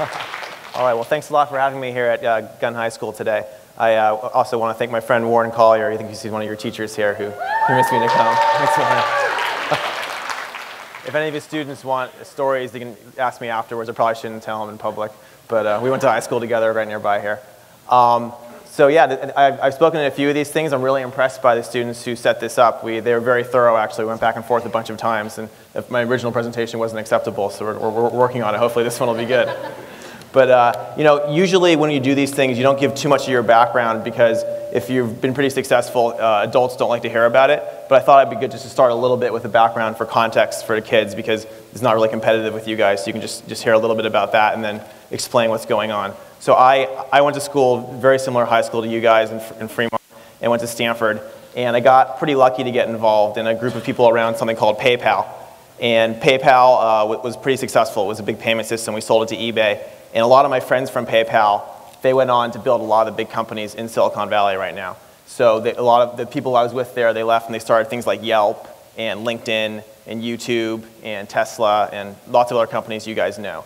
All right, well, thanks a lot for having me here at uh, Gunn High School today. I uh, also want to thank my friend Warren Collier. I think he's one of your teachers here who convinced me to come. if any of his students want stories, they can ask me afterwards. I probably shouldn't tell them in public, but uh, we went to high school together right nearby here. Um, so yeah, I've spoken to a few of these things. I'm really impressed by the students who set this up. We, they were very thorough, actually. We went back and forth a bunch of times, and my original presentation wasn't acceptable, so we're, we're working on it. Hopefully this one will be good. But uh, you know, usually when you do these things, you don't give too much of your background because if you've been pretty successful, uh, adults don't like to hear about it. But I thought it'd be good just to start a little bit with the background for context for the kids because it's not really competitive with you guys, so you can just, just hear a little bit about that and then explain what's going on. So I, I went to school, very similar high school to you guys in, in Fremont, and went to Stanford. And I got pretty lucky to get involved in a group of people around something called PayPal. And PayPal uh, was pretty successful. It was a big payment system. We sold it to eBay. And a lot of my friends from PayPal, they went on to build a lot of the big companies in Silicon Valley right now. So they, a lot of the people I was with there, they left and they started things like Yelp and LinkedIn and YouTube and Tesla and lots of other companies you guys know.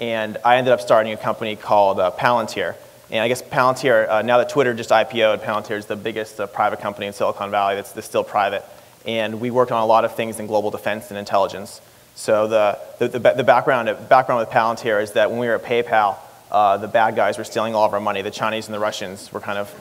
And I ended up starting a company called uh, Palantir. And I guess Palantir, uh, now that Twitter just IPO'd, Palantir is the biggest uh, private company in Silicon Valley that's, that's, still private. And we worked on a lot of things in global defense and intelligence. So the, the, the, the background, background with Palantir is that when we were at PayPal, uh, the bad guys were stealing all of our money. The Chinese and the Russians were kind of,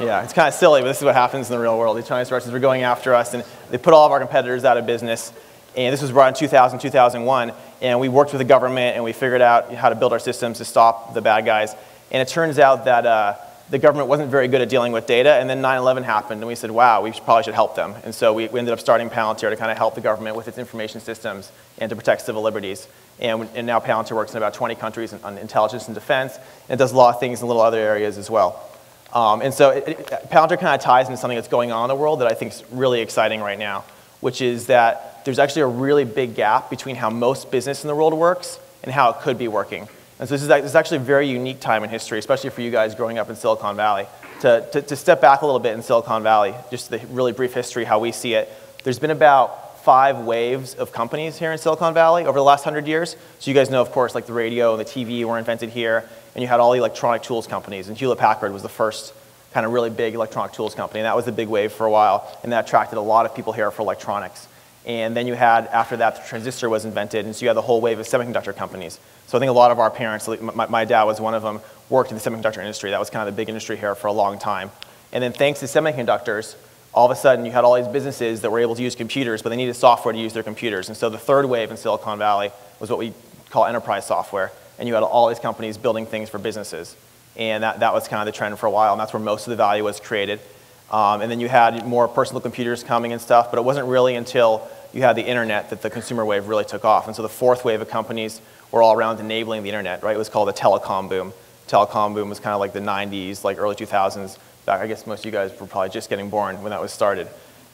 yeah, it's kind of silly, but this is what happens in the real world. The Chinese and Russians were going after us, and they put all of our competitors out of business. And this was in 2000, 2001 and we worked with the government and we figured out how to build our systems to stop the bad guys. And it turns out that uh, the government wasn't very good at dealing with data, and then 9-11 happened, and we said, wow, we should, probably should help them. And so we, we, ended up starting Palantir to kind of help the government with its information systems and to protect civil liberties. And, and now Palantir works in about 20 countries on intelligence and defense, and does a lot of things in little other areas as well. Um, and so it, it, Palantir kind of ties into something that's going on in the world that I think is really exciting right now, which is that there's actually a really big gap between how most business in the world works and how it could be working. And so this is, this is actually a very unique time in history, especially for you guys growing up in Silicon Valley. To, to, to step back a little bit in Silicon Valley, just the really brief history, how we see it, there's been about five waves of companies here in Silicon Valley over the last hundred years. So you guys know, of course, like the radio and the TV were invented here, and you had all the electronic tools companies, and Hewlett-Packard was the first kind of really big electronic tools company, and that was the big wave for a while, and that attracted a lot of people here for electronics. And then you had, after that, the transistor was invented, and so you had the whole wave of semiconductor companies. So I think a lot of our parents, my, my dad was one of them, worked in the semiconductor industry. That was kind of the big industry here for a long time. And then thanks to semiconductors, all of a sudden you had all these businesses that were able to use computers, but they needed software to use their computers. And so the third wave in Silicon Valley was what we call enterprise software. And you had all these companies building things for businesses. And that, that was kind of the trend for a while, and that's where most of the value was created. Um, and then you had more personal computers coming and stuff, but it wasn't really until you had the internet that the consumer wave really took off. And so the fourth wave of companies were all around enabling the internet, right? It was called the telecom boom. Telecom boom was kind of like the 90s, like early 2000s. Back, I guess most of you guys were probably just getting born when that was started.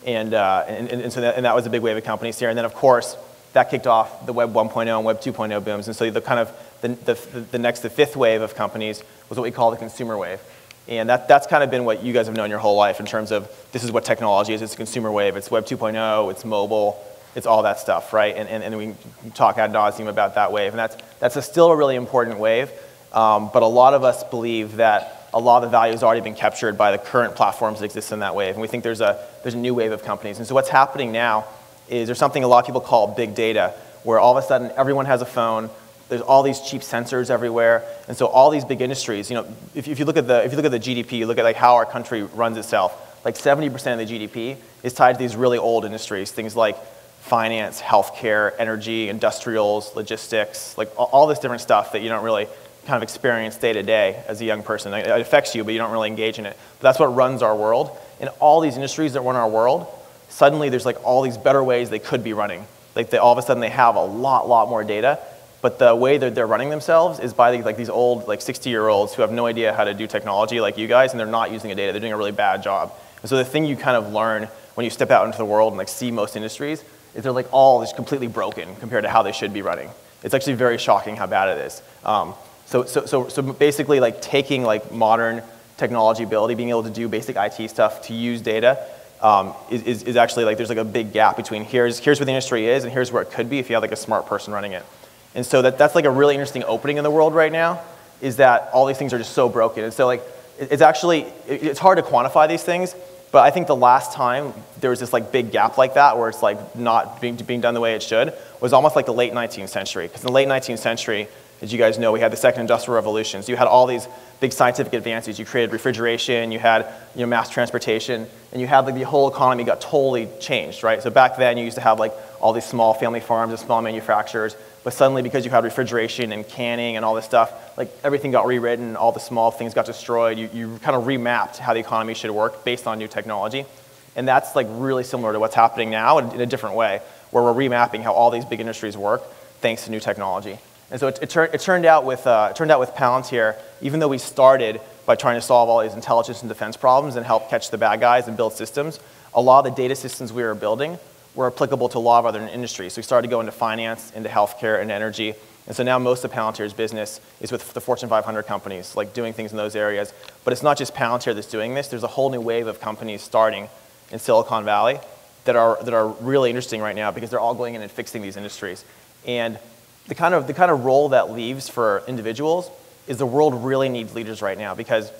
And, uh, and, and, so that, and that was a big wave of companies here. And then, of course, that kicked off the Web 1.0 and Web 2.0 booms. And so the kind of the, the, the next, the fifth wave of companies was what we call the consumer wave. And that, that's kind of been what you guys have known your whole life in terms of this is what technology is. It's a consumer wave. It's Web 2.0, it's mobile, it's all that stuff, right? And, and, and we talk ad nauseum about that wave. And that's, that's a still a really important wave. Um, but a lot of us believe that a lot of the value has already been captured by the current platforms that exist in that wave. And we think there's a, there's a new wave of companies. And so what's happening now is there's something a lot of people call big data, where all of a sudden everyone has a phone, there's all these cheap sensors everywhere, and so all these big industries, you know, if, if, you look at the, if you look at the GDP, you look at like how our country runs itself, like 70% of the GDP is tied to these really old industries, things like finance, healthcare, energy, industrials, logistics, like all, this different stuff that you don't really kind of experience day to day as a young person. It affects you, but you don't really engage in it. But that's what runs our world. In all these industries that run our world, suddenly there's like all these better ways they could be running. Like they, all of a sudden they have a lot, lot more data but the way that they're running themselves is by like these old like 60 year olds who have no idea how to do technology like you guys and they're not using the data. They're doing a really bad job. And so the thing you kind of learn when you step out into the world and like see most industries is they're like all just completely broken compared to how they should be running. It's actually very shocking how bad it is. Um, so, so, so, so basically like taking like modern technology ability being able to do basic it stuff to use data um, is, is actually like there's like a big gap between here's, here's where the industry is and here's where it could be if you have like a smart person running it And so that, that's like a really interesting opening in the world right now, is that all these things are just so broken. And so like, it's actually, it's hard to quantify these things, but I think the last time there was this like big gap like that where it's like not being, being done the way it should was almost like the late 19th century. Because in the late 19th century, as you guys know, we had the second industrial revolution. So you had all these big scientific advances. You created refrigeration, you had you know, mass transportation, and you had like the whole economy got totally changed, right? So back then you used to have like all these small family farms and small manufacturers, but suddenly because you had refrigeration and canning and all this stuff, like everything got rewritten, all the small things got destroyed. You, you kind of remapped how the economy should work based on new technology. And that's like really similar to what's happening now in, in a different way, where we're remapping how all these big industries work thanks to new technology. And so it, it, tur it turned, out with, uh, it turned out with Palantir, even though we started by trying to solve all these intelligence and defense problems and help catch the bad guys and build systems, a lot of the data systems we were building were applicable to a lot of other industries. So we started to go into finance, into healthcare, and energy. And so now most of Palantir's business is with the Fortune 500 companies, like doing things in those areas. But it's not just Palantir that's doing this. There's a whole new wave of companies starting in Silicon Valley that are, that are really interesting right now because they're all going in and fixing these industries. And the kind of, the kind of role that leaves for individuals is the world really needs leaders right now because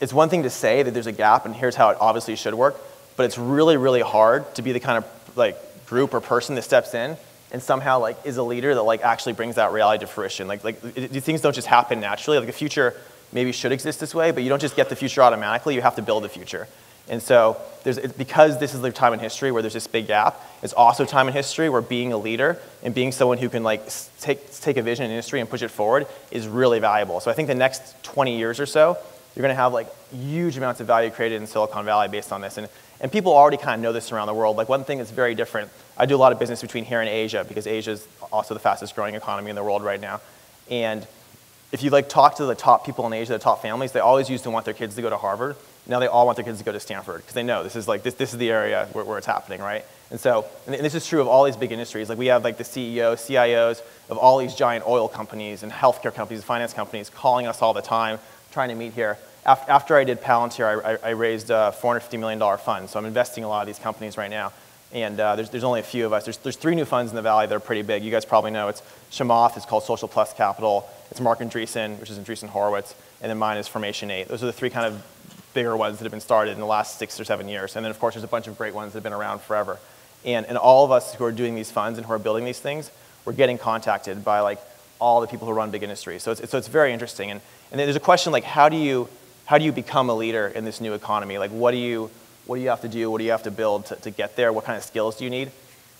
it's one thing to say that there's a gap and here's how it obviously should work, but it's really, really hard to be the kind of like group or person that steps in and somehow like is a leader that like actually brings that reality to fruition. Like, like things don't just happen naturally. Like the future maybe should exist this way, but you don't just get the future automatically. You have to build the future. And so there's, because this is the time in history where there's this big gap, it's also time in history where being a leader and being someone who can like take, take a vision in industry and push it forward is really valuable. So I think the next 20 years or so, you're going to have like huge amounts of value created in Silicon Valley based on this. And, and people already kind of know this around the world. Like one thing that's very different, I do a lot of business between here and Asia because Asia is also the fastest growing economy in the world right now. And if you like talk to the top people in Asia, the top families, they always used to want their kids to go to Harvard now they all want their kids to go to Stanford because they know this is like this, this is the area where, where it's happening, right? And so, and this is true of all these big industries. Like we have like the CEOs, CIOs of all these giant oil companies and healthcare companies, and finance companies calling us all the time, trying to meet here. After I did Palantir, I, raised a $450 million fund. So I'm investing in a lot of these companies right now. And uh, there's, there's only a few of us. There's, there's three new funds in the Valley that are pretty big. You guys probably know. It's Chamath, it's called Social Plus Capital. It's Marc Andreessen, which is Andreessen Horowitz. And then mine is Formation 8. Those are the three kind of bigger ones that have been started in the last six or seven years. And then, of course, there's a bunch of great ones that have been around forever. And, and all of us who are doing these funds and who are building these things, we're getting contacted by like all the people who run big industries. So it's, so it's very interesting. And, and then there's a question like, how do, you, how do you become a leader in this new economy? Like, what do you, what do you have to do? What do you have to build to, to get there? What kind of skills do you need?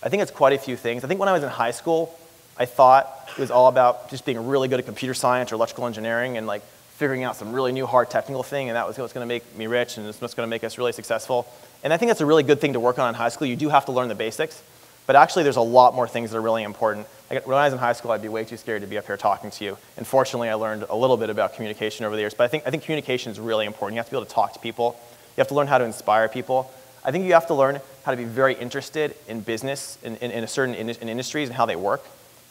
I think it's quite a few things. I think when I was in high school, I thought it was all about just being really good at computer science or electrical engineering and like figuring out some really new hard technical thing, and that was what's going to make me rich and it's what's going to make us really successful. And I think that's a really good thing to work on in high school. You do have to learn the basics, but actually there's a lot more things that are really important. When I was in high school, I'd be way too scared to be up here talking to you. And fortunately, I learned a little bit about communication over the years. But I think, I think communication is really important. You have to be able to talk to people. You have to learn how to inspire people. I think you have to learn how to be very interested in business, in, in, in a certain in, in industries and how they work.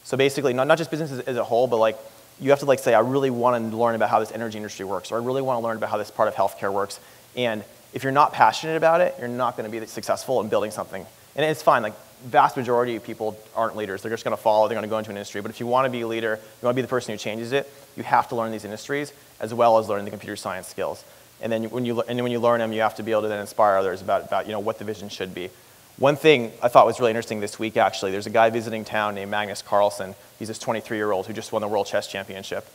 So basically, not, not just business as, as a whole, but like you have to like say, I really want to learn about how this energy industry works, or I really want to learn about how this part of healthcare works. And if you're not passionate about it, you're not going to be successful in building something. And it's fine, like vast majority of people aren't leaders. They're just going to follow, they're going to go into an industry. But if you want to be a leader, you want to be the person who changes it, you have to learn these industries as well as learning the computer science skills. And then when you, and when you learn them, you have to be able to then inspire others about, about you know, what the vision should be. One thing I thought was really interesting this week, actually, there's a guy visiting town named Magnus Carlsen. He's this 23-year-old who just won the World Chess Championship.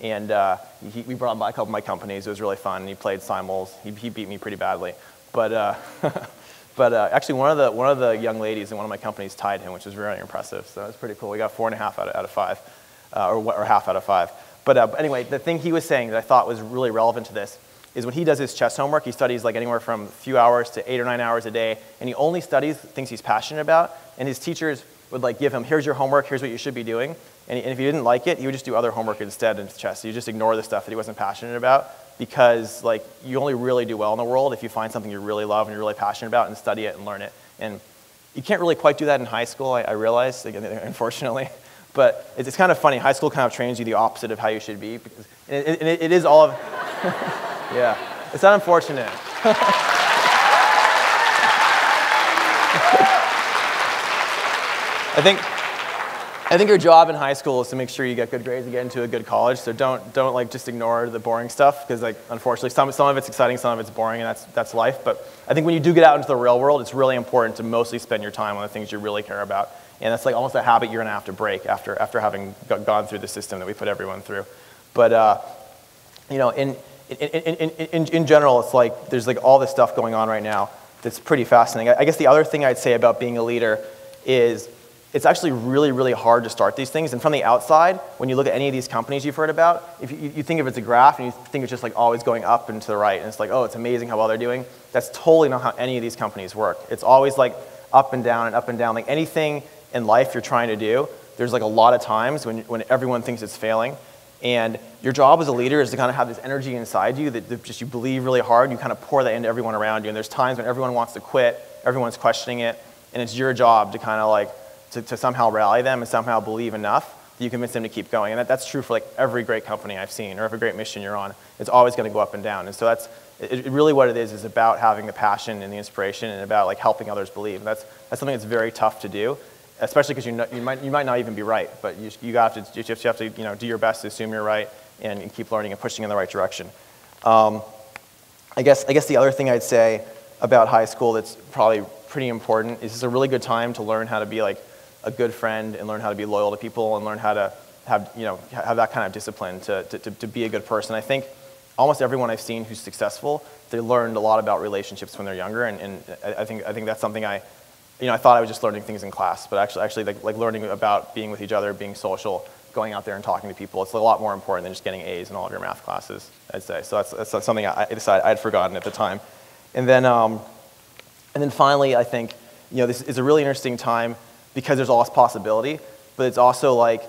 And uh, he, we brought him by a couple of my companies. It was really fun. He played Simul's. He, he beat me pretty badly. But, uh, but uh, actually, one of, the, one of the young ladies in one of my companies tied him, which was really impressive. So it was pretty cool. We got four and a half out of, out of five, uh, or, or half out of five. But uh, anyway, the thing he was saying that I thought was really relevant to this is when he does his chess homework, he studies like anywhere from a few hours to eight or nine hours a day, and he only studies things he's passionate about, and his teachers would like give him, here's your homework, here's what you should be doing, and, if he didn't like it, he would just do other homework instead in chess. You just ignore the stuff that he wasn't passionate about, because like you only really do well in the world if you find something you really love and you're really passionate about and study it and learn it. And you can't really quite do that in high school, I, I realize, unfortunately. But it's, it's, kind of funny. High school kind of trains you the opposite of how you should be. Because it, it, it is all of. Yeah, it's not unfortunate. I think, I think your job in high school is to make sure you get good grades and get into a good college. So don't, don't like just ignore the boring stuff because like unfortunately some, some of it's exciting, some of it's boring and that's, that's life. But I think when you do get out into the real world, it's really important to mostly spend your time on the things you really care about. And that's like almost a habit you're gonna have to break after, after having gone through the system that we put everyone through. But uh, you know, in, in, in, in, in general, it's like there's like all this stuff going on right now that's pretty fascinating. I guess the other thing I'd say about being a leader is it's actually really, really hard to start these things. And from the outside, when you look at any of these companies you've heard about, if you, you think of it as a graph and you think it's just like always going up and to the right, and it's like, oh, it's amazing how well they're doing. That's totally not how any of these companies work. It's always like up and down and up and down. Like anything in life you're trying to do, there's like a lot of times when, when everyone thinks it's failing. And your job as a leader is to kind of have this energy inside you that, that just you believe really hard. You kind of pour that into everyone around you. And there's times when everyone wants to quit, everyone's questioning it, and it's your job to kind of like to, to somehow rally them and somehow believe enough that you convince them to keep going. And that, that's true for like every great company I've seen or every great mission you're on. It's always going to go up and down. And so that's it, really what it is is about having the passion and the inspiration and about like helping others believe. And that's, that's something that's very tough to do, especially because you, know, you, might, you might not even be right, but you, you, have to, you have to you know, do your best to assume you're right and, and keep learning and pushing in the right direction. Um, I, guess, I guess the other thing I'd say about high school that's probably pretty important is it's a really good time to learn how to be like a good friend and learn how to be loyal to people and learn how to have, you know, have that kind of discipline to, to, to be a good person. I think almost everyone I've seen who's successful, they learned a lot about relationships when they're younger, and, and I, think, I think that's something I, you know, I thought I was just learning things in class, but actually, actually like, like learning about being with each other, being social, going out there and talking to people, it's a lot more important than just getting A's in all of your math classes, I'd say. So that's, that's something I decided I'd forgotten at the time. And then, um, and then finally, I think, you know, this is a really interesting time because there's this possibility, but it's also like,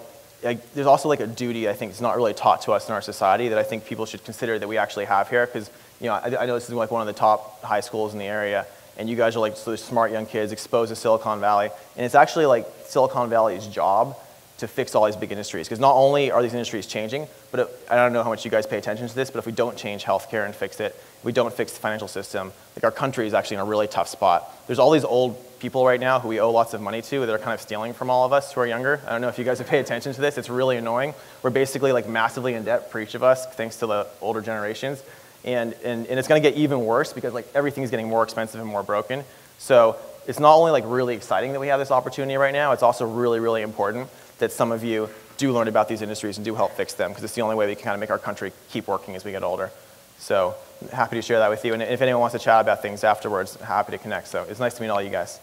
like, there's also like a duty I think it's not really taught to us in our society that I think people should consider that we actually have here because you know I, I, know this is like one of the top high schools in the area and you guys are like so smart young kids exposed to Silicon Valley and it's actually like Silicon Valley's job to fix all these big industries. Because not only are these industries changing, but it, I don't know how much you guys pay attention to this, but if we don't change healthcare and fix it, we don't fix the financial system, like our country is actually in a really tough spot. There's all these old people right now who we owe lots of money to that are kind of stealing from all of us who are younger. I don't know if you guys have paid attention to this. It's really annoying. We're basically like massively in debt for each of us thanks to the older generations. And, and, and it's going to get even worse because like everything's getting more expensive and more broken. So it's not only like really exciting that we have this opportunity right now, it's also really, really important that some of you do learn about these industries and do help fix them because it's the only way we can kind of make our country keep working as we get older. So happy to share that with you. And if anyone wants to chat about things afterwards, happy to connect. So it's nice to meet all you guys.